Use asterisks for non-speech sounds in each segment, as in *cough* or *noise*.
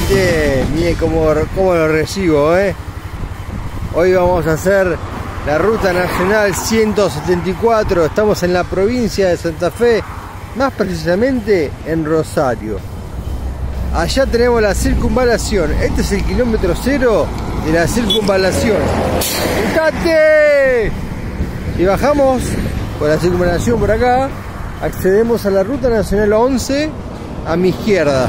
gente? Miren cómo, cómo lo recibo, ¿eh? Hoy vamos a hacer la Ruta Nacional 174. Estamos en la provincia de Santa Fe, más precisamente en Rosario. Allá tenemos la circunvalación. Este es el kilómetro cero de la circunvalación. ¡Fíjate! Si bajamos por la circunvalación por acá, accedemos a la Ruta Nacional 11 a mi izquierda.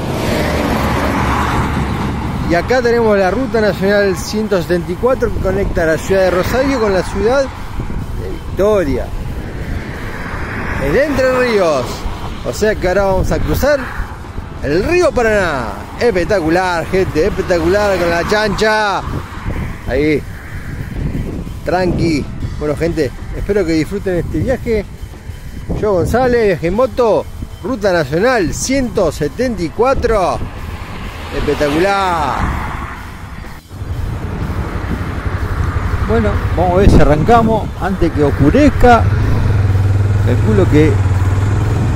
Y acá tenemos la Ruta Nacional 174 que conecta la ciudad de Rosario con la ciudad de Victoria. En Entre Ríos. O sea que ahora vamos a cruzar el río Paraná. Espectacular, gente, espectacular con la chancha. Ahí. Tranqui. Bueno, gente, espero que disfruten este viaje. Yo González, viaje en moto, Ruta Nacional 174. Espectacular. Bueno, vamos a ver si arrancamos antes que oscurezca. Calculo que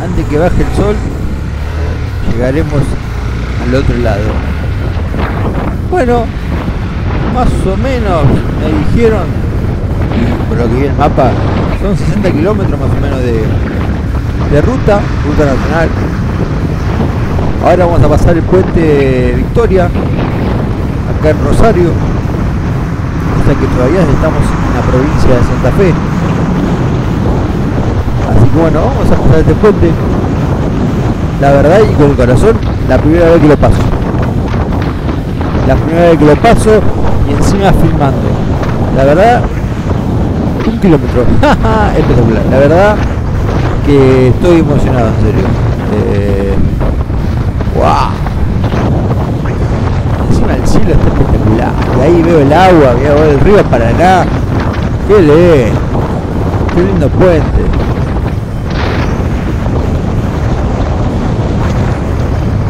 antes que baje el sol llegaremos al otro lado. Bueno, más o menos me dijeron, por lo que vi el mapa, son 60 kilómetros más o menos de, de ruta, ruta nacional. Ahora vamos a pasar el puente Victoria, acá en Rosario, hasta que todavía estamos en la provincia de Santa Fe. Así que bueno, vamos a pasar este puente. La verdad y con el corazón, la primera vez que lo paso. La primera vez que lo paso y encima filmando. La verdad, un kilómetro. *laughs* Espectacular. La verdad que estoy emocionado, en serio. Eh, ¡Wow! Encima el cielo está espectacular. Y ahí veo el agua, veo el río Paraná. ¡Qué le! ¡Qué lindo puente!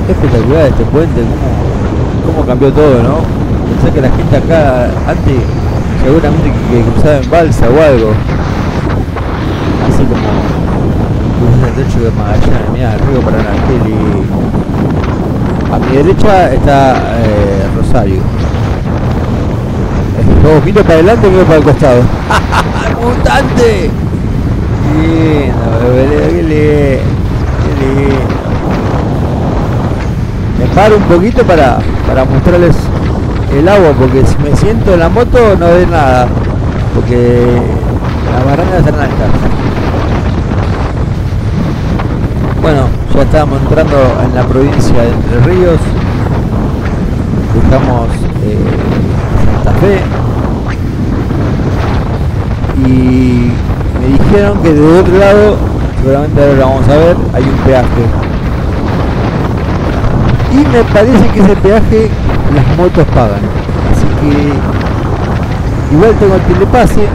espectacular este puente, cómo, cambió todo, ¿no? Pensé que la gente acá antes seguramente que, que cruzaba en balsa o algo. Así como el techo de Magallanes, mira el río Paraná. A mi derecha está eh, Rosario. Luego miro para adelante y miro para el costado. *laughs* ¡Mutante! Lindo, qué lindo, qué lindo me paro un poquito para, para mostrarles el agua porque si me siento en la moto no ve nada porque la barranca es naranja bueno ya estamos entrando en la provincia de Entre Ríos dejamos eh, Santa Fe y me dijeron que de otro lado seguramente ahora lo vamos a ver hay un peaje. Y me parece que ese peaje las motos pagan. Así que igual tengo el telepase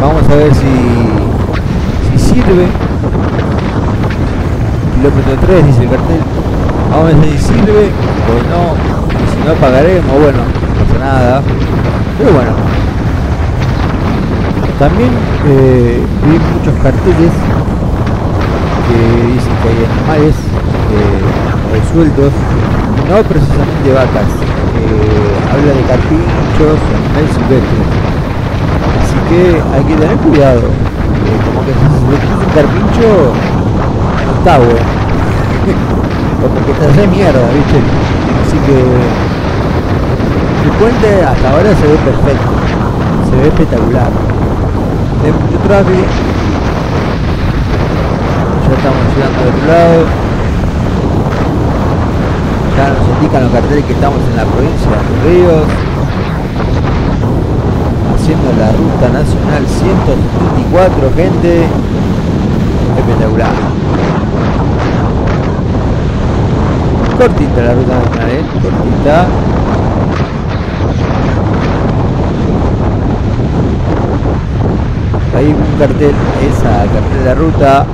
vamos a ver si si sirve. Kilómetro 3 dice el cartel. Vamos a ver si sirve o no no pagaremos bueno no pasa nada pero bueno también eh, vi muchos carteles que dicen que hay animales eh, resueltos, no precisamente vacas, eh, habla de carpinchos, animales silvestres. Así que hay que tener cuidado, eh, como que *laughs* si se un carpincho, no está bueno, *laughs* como que te hace mierda, ¿viste? Así que el puente hasta ahora se ve perfecto, se ve espectacular. Mucho tráfico, ya estamos llegando al otro lado. Ya nos indican los carteles que estamos en la provincia de Ríos. Haciendo la ruta nacional 174 gente. Espectacular. Cortita la ruta nacional ¿eh? cortita ahí un cartel esa cartel de ruta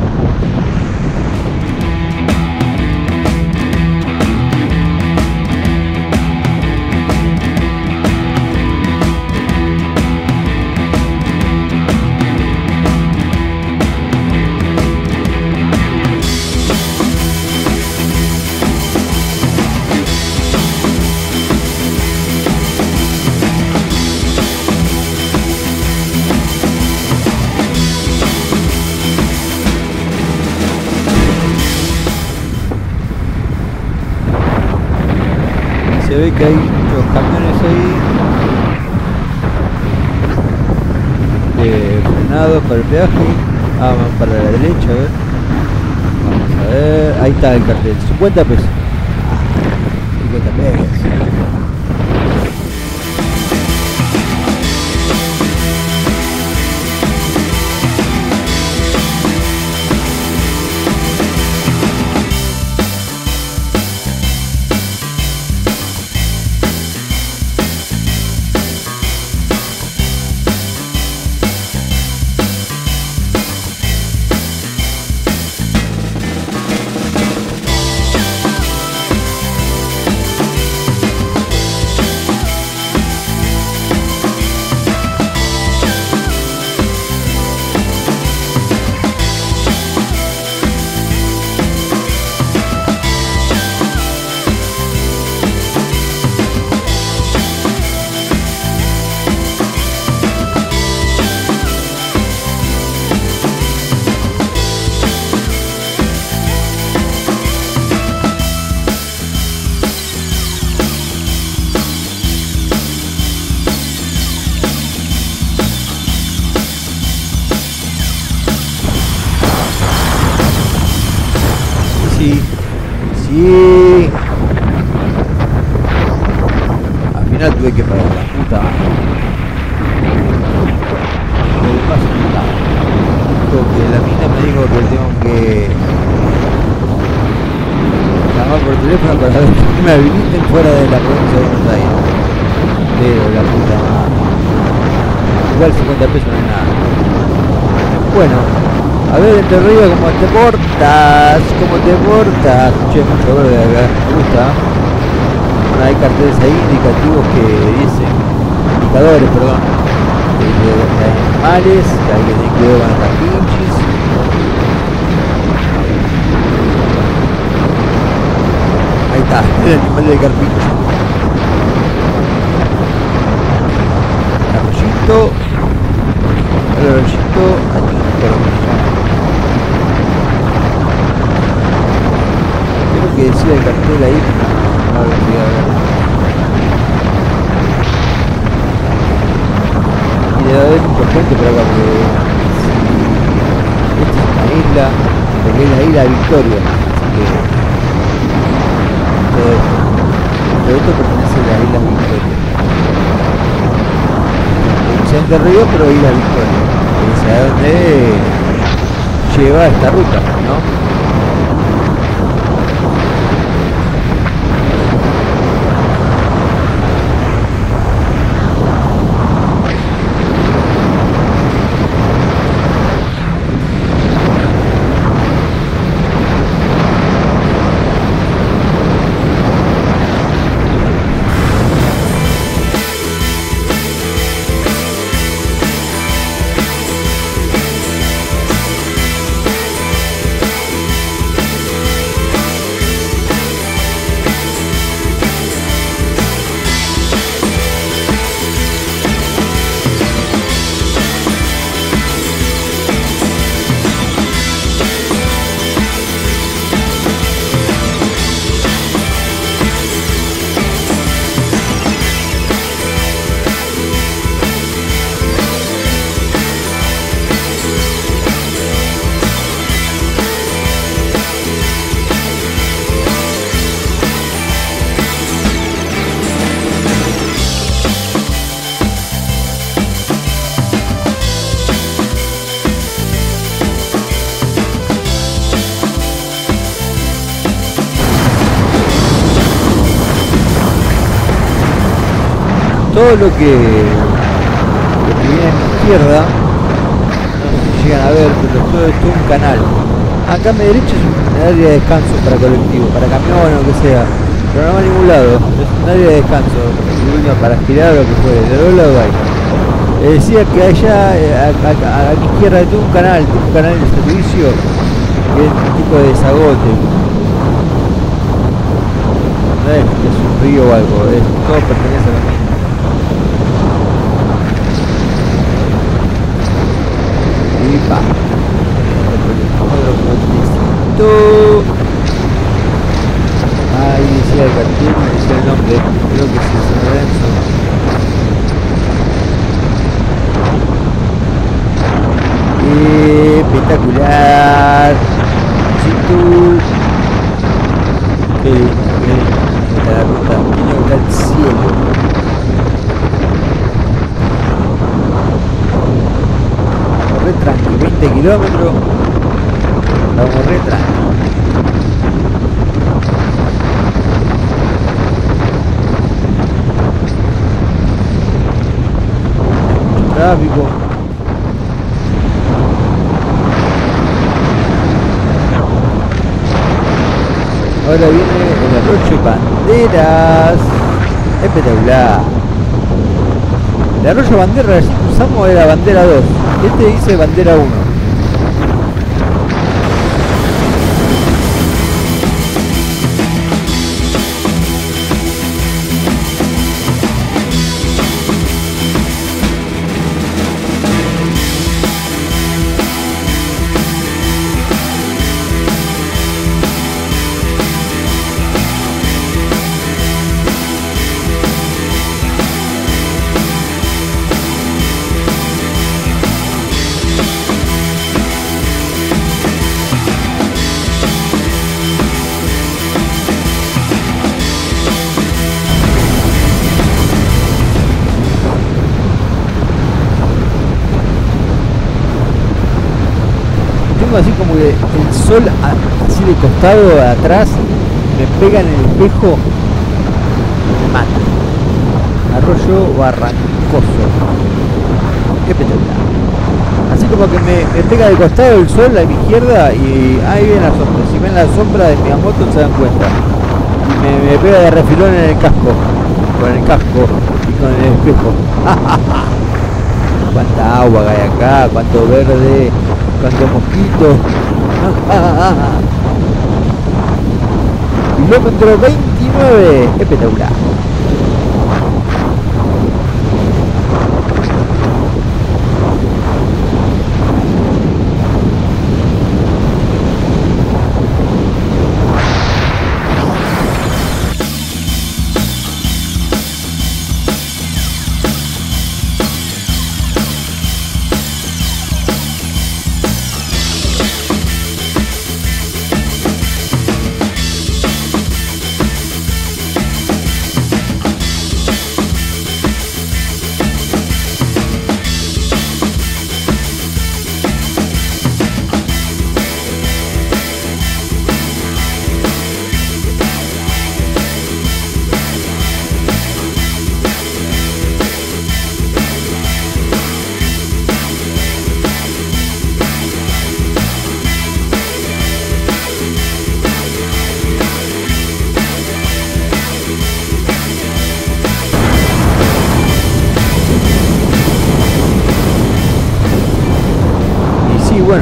el peaje. Ah, van para la derecha, a ver. Vamos a ver. Ahí está el cartel, 50 pesos. 50 pesos. Sí, sí. Al final tuve que pagar la puta. Paso no estaba. Porque la mina me dijo que tengo que llamar por teléfono para ver que me habiliten fuera de la provincia de Buenos Aires. Pero la puta. Igual 50 pesos no es nada. Bueno, a ver, Entre Ríos, ¿cómo te portas? ¿Cómo te portas? Escuché mucho verde acá, me gusta. Bueno, hay carteles ahí indicativos que dicen, indicadores, perdón, de, de, de animales, hay que tener cuidado con las pinches. Ahí está, *laughs* el animal del carpincho. Arroyito, el arroyito, aquí, por lo menos. Creo que cartel ahí, no a ver. Y debe haber mucha gente por acá, porque esta es una isla, porque es la isla Victoria, así que todo esto, todo esto pertenece a la isla Victoria. Vicente Río, pero isla Victoria, es a donde lleva esta ruta, ¿no? Lo que, lo que viene a mi izquierda, no sé si llegan a ver, pero todo esto es un canal. Acá a mi derecha es un área de descanso para colectivo, para camiones o lo que sea, pero no va a ningún lado, es un área de descanso, para estirar o lo que fuere, de los lados hay. Eh, decía que allá, eh, a, a, a, mi izquierda, tengo un canal, un canal de servicio, que es un tipo de desagote. Es un río o algo, todo pertenece a la misma. Va. Ahí decía del cartel, me dice el nombre, creo que el San Lorenzo. espectacular. Situ. Qué lindo, qué lindo. Está la ruta, tiene que está el cielo. Re tranqui, 20 kilómetros. Vamos re tranqui. Mucho tráfico. Ahora viene el arroyo Banderas. Espectacular. El arroyo Bandera recién usamos era bandera 2. Este dice bandera 1. Así como que el sol así de costado de atrás me pega en el espejo me mata. Arroyo barrancoso. Espectacular. Así como que me, me pega de costado el sol a mi izquierda y ahí ven la sombra. Si ven la sombra de mi moto se dan cuenta. Y me, me pega de refilón en el casco con el casco y con el espejo. *laughs* Cuánta agua que hay acá, cuánto verde, cuánto mosquito. Kilómetro 29, espectacular.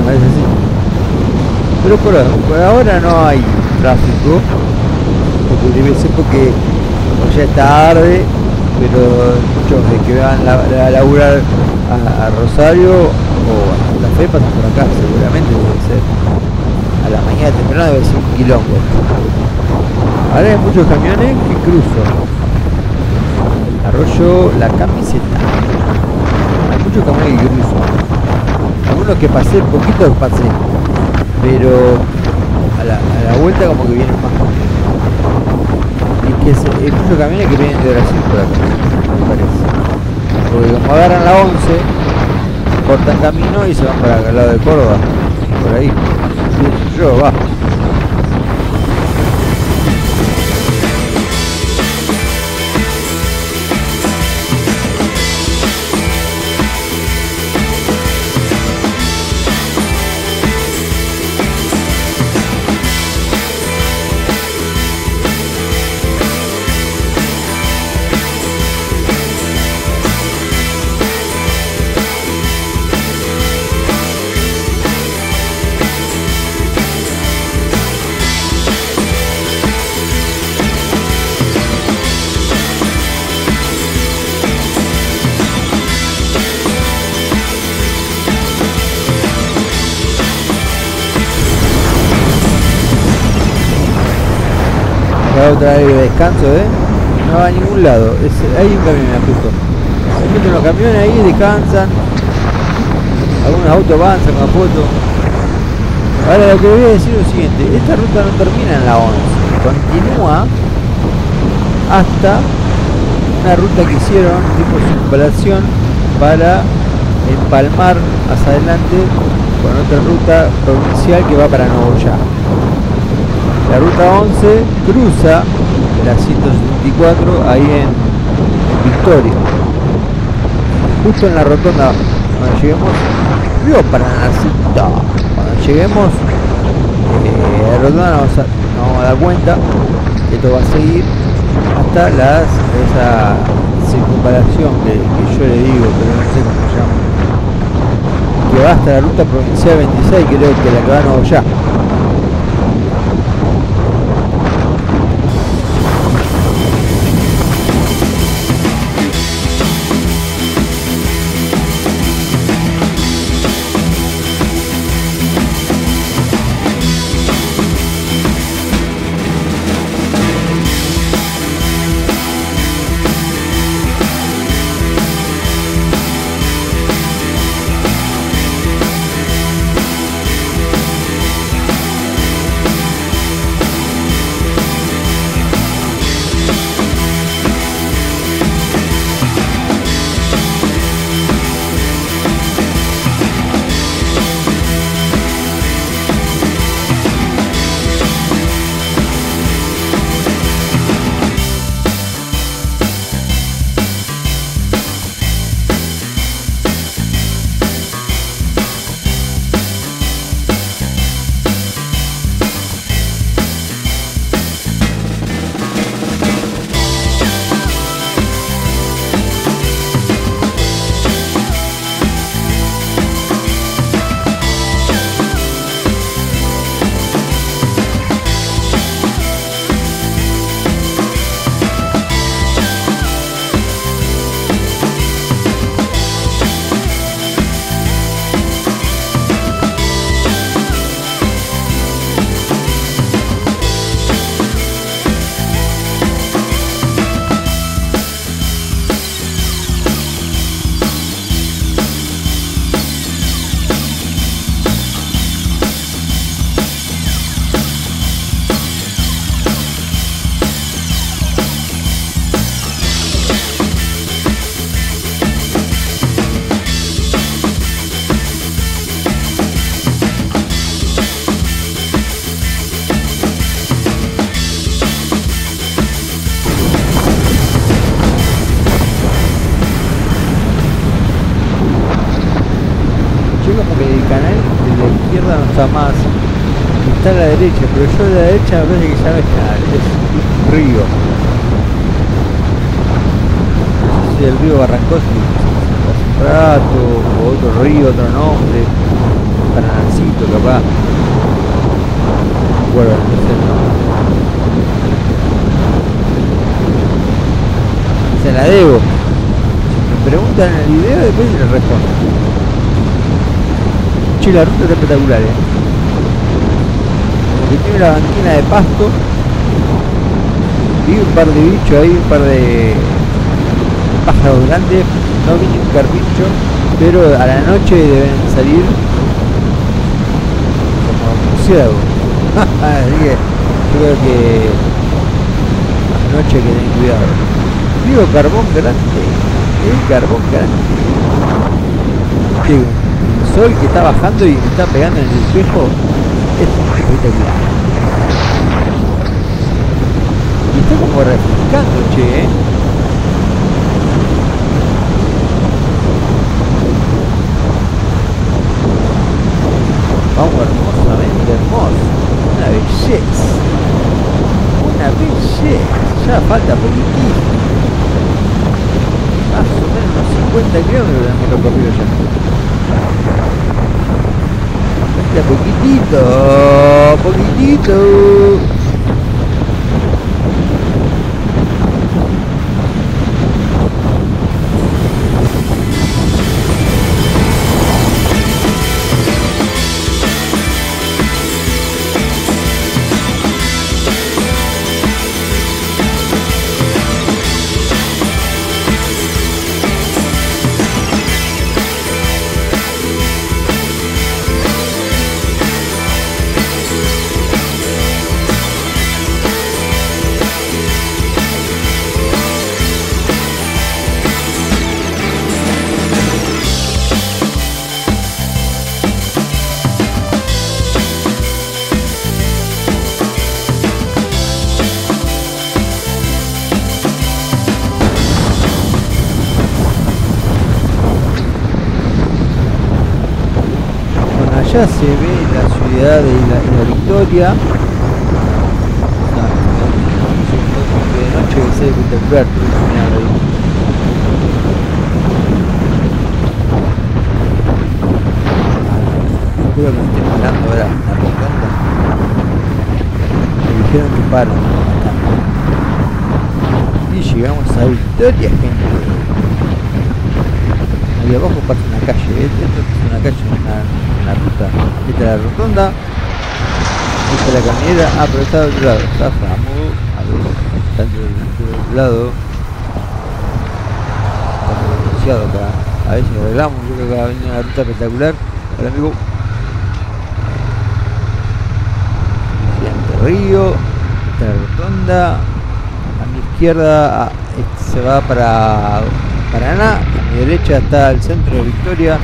Bueno, es así. Pero por, por ahora no hay tráfico, porque debe ser porque ya es tarde, pero muchos de que van a, a laburar a, Rosario o a Santa Fe pasan por acá, seguramente debe ser. A la mañana temprano debe ser un quilombo. Ahora hay muchos camiones que cruzan. Arroyo la camiseta. Hay muchos camiones que cruzan. Algunos que pasé, poquitos pasé. Pero a la, a la vuelta como que vienen más. Y que se, muchos camiones que vienen de Brasil por acá, me parece. Porque como agarran la 11, cortan camino y se van para al lado de Córdoba. Por ahí. Yo, va. Descanso, ¿eh? No va a ningún lado. Es, hay un camión justo. Se meten los camiones ahí, descansan. Algunos autos van, sacan fotos. Ahora lo que voy a decir es lo siguiente, esta ruta no termina en la 11, continúa hasta una ruta que hicieron tipo circunvalación para empalmar más adelante con otra ruta provincial que va para Novoya. La ruta 11 cruza la 174 ahí en, Victoria. Justo en la rotonda, cuando lleguemos, Río Paranacito, cuando lleguemos eh, la rotonda nos, vamos a dar cuenta que esto va a seguir hasta las esa circunvalación que, yo le digo, pero no sé cómo se llama, que va hasta la ruta provincial 26, creo que la que va a más, está a la derecha, pero yo de la derecha me parece que ya no es un río. No sé si el río Barrancossi hace un rato, o otro río, otro nombre, Paranancito capaz. Bueno, no sé el. Se la debo. Si me preguntan en el video, después les respondo la ruta es espectacular, ¿eh? Porque tiene la banquina de pasto. Vi un par de bichos ahí, un par de pájaros grandes. No vi un carpincho, pero a la noche deben salir como murciélagos. *laughs* Así que yo creo que a la noche hay que tener cuidado. Digo carbón grande, el carbón grande. Digo, sol que está bajando y está pegando en el espejo es espectacular. Y está como refrescando, che, ¿eh? Vamos hermosamente hermoso. Una belleza. Una belleza. Ya falta poquitito. Más o menos unos 50 kilómetros mi recorrido ya Dah pergi tidur, pergi tidur. Allá se ve la ciudad de la, de la Victoria. De noche. Espero que estén parando ahora la rotonda. Me dijeron que paro acá. Y llegamos a Victoria, gente. Ahí abajo pasa una calle, ¿eh? esto es una calle, una ruta. Esta es la rotonda. Esta es la caminera. Ah, pero está del otro lado. Está Famu. A ver, otro lado. Está pronunciado acá. A ver si lo arreglamos. Yo creo que va a venir una ruta espectacular. Hola amigo. Siguiente río. Esta es la rotonda. A mi izquierda ah, este se va para Paraná, a mi derecha está el centro de Victoria,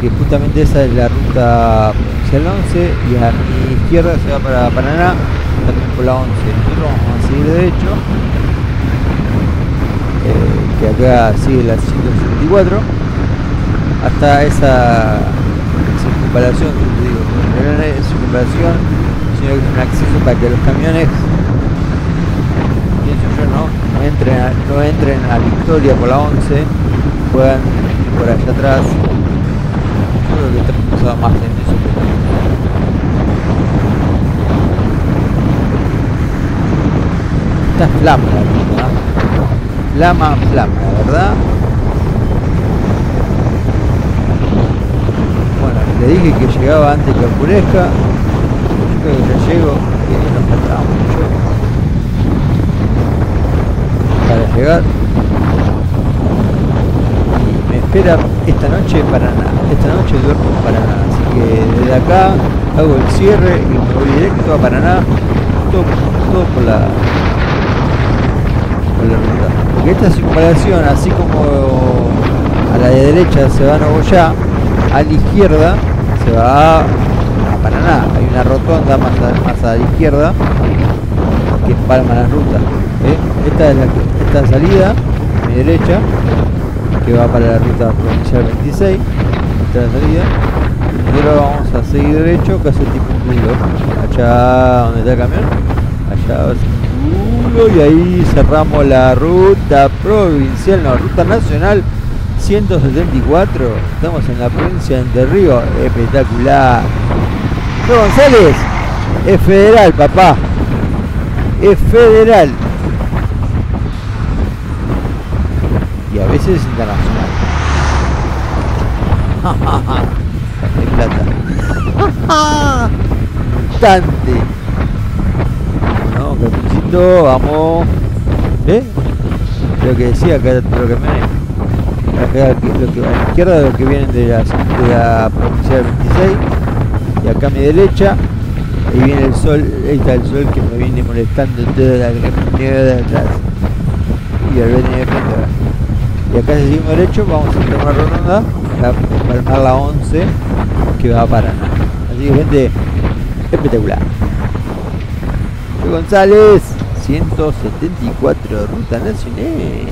que justamente esa es la ruta provincial 11, y a mi izquierda se va para Paraná, también por la 11. Nosotros vamos a seguir derecho, eh, que acá sigue la 164, hasta esa circunvalación, que te digo, no es circunvalación, sino que es un acceso para que los camiones pienso yo no, no entren, a, no entren a Victoria por la 11, puedan ir por allá atrás. Está pensado más en eso que Está flama la ¿eh? Flama, flama, ¿verdad? Bueno, le dije que llegaba antes que oscurezca. Yo creo que ya llego, que nos faltaba mucho para llegar espera esta noche para nada. Esta noche duermo en Paraná así que desde acá hago el cierre y me voy directo a Paraná. Todo, todo por la por la ruta. Porque esta circunvalación así como a la de derecha se va a Nogoyá a la izquierda se va a, Paraná. Hay una rotonda más a, la izquierda que empalma la ruta ¿eh? esta es la esta salida a mi derecha que va para la ruta provincial 26 esta salida. Y nosotros vamos a seguir derecho hace tipo un allá donde está el camión allá y ahí cerramos la ruta provincial no, ruta nacional 174 estamos en la provincia de Entre espectacular. ¿No, González es federal papá es federal y a veces es internacional. de *laughs* plata. *laughs* Bastante. No, camioncito, vamos. ¿Eh? Lo que decía acá los camiones. Acá lo que a la izquierda, lo que vienen de la, de la provincia 26. Y acá a mi derecha. Ahí viene el sol, ahí está el sol que me viene molestando toda la caminera de atrás. Y el ahora y acá seguimos derecho vamos a tomar una ronda para empalmar la 11 que va a Paraná así que gente espectacular. Soy González 174 Ruta Nacional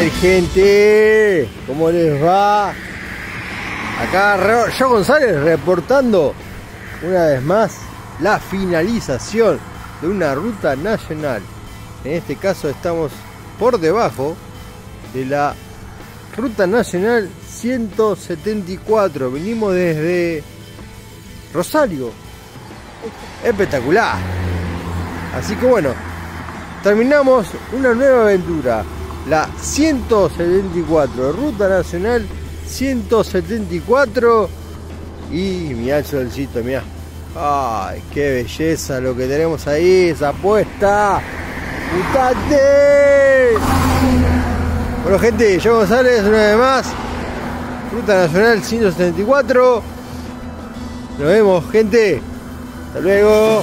tal gente? ¿Cómo les va? Acá yo González reportando una vez más la finalización de una ruta nacional. En este caso estamos por debajo de la ruta nacional 174. Venimos desde Rosario. Espectacular. Así que bueno, terminamos una nueva aventura la 174, Ruta Nacional 174 y mi el solcito, mira. Ay, qué belleza lo que tenemos ahí, esa apuesta. ¡Putate! Bueno gente, yo González una vez más. Ruta Nacional 174. Nos vemos gente. Hasta luego.